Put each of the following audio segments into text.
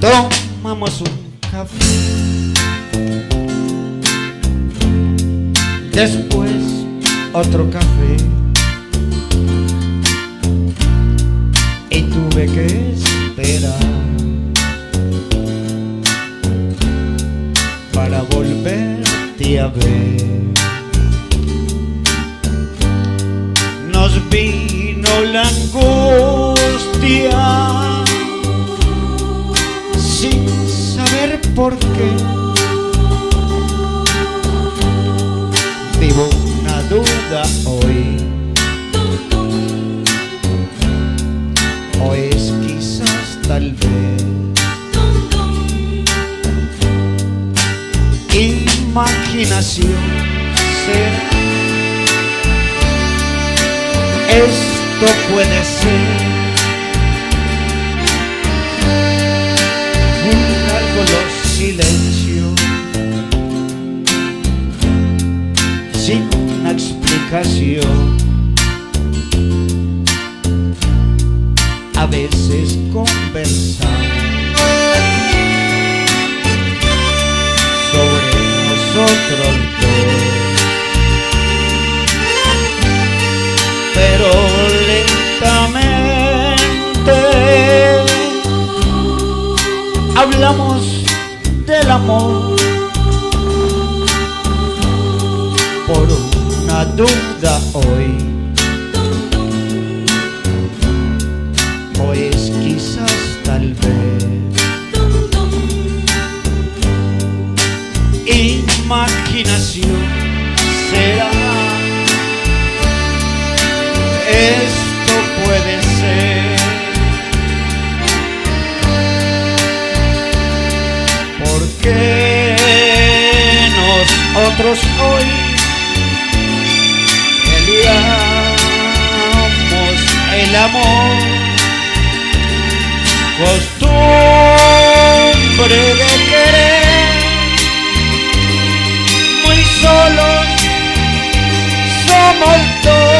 tomamos un café. Después otro café. Y tuve que esperar para volverte a ver. Nos vino la angustia por qué. Vivo una duda hoy. O es quizás tal vez. Imaginación será. Esto puede ser A veces conversamos sobre nosotros dos. pero lentamente hablamos del amor una duda hoy. O es quizás tal vez imaginación será esto puede ser. ¿Por qué nosotros el amor? Costumbre de querer, muy solos somos dos.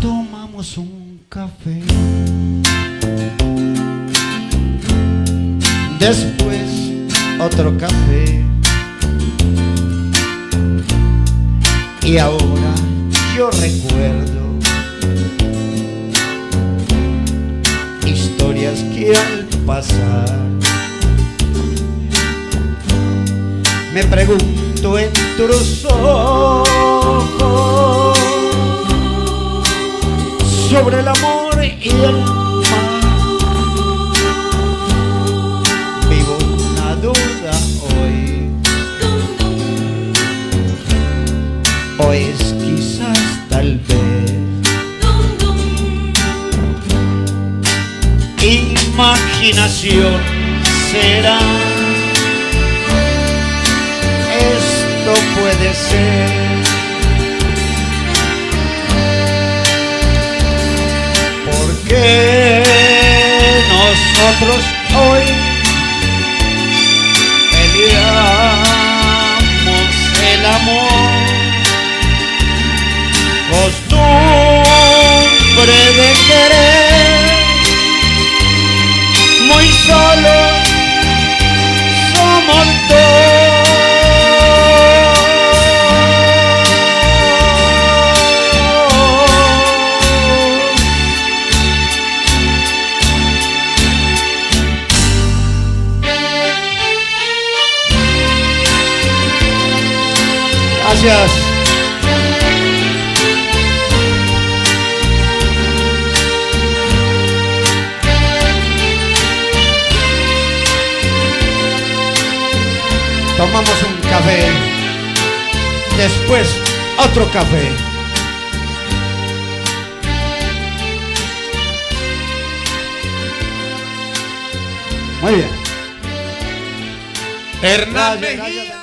Tomamos un café. Después otro café. Y ahora yo recuerdo historias que al pasar me pregunto en tus ojos sobre el amor y el imaginación será. Esto puede ser. ¿Por qué nosotros hoy peleamos el amor? Costumbre Gracias. Tomamos un café. Después otro café. Muy bien. Hernán Mejía.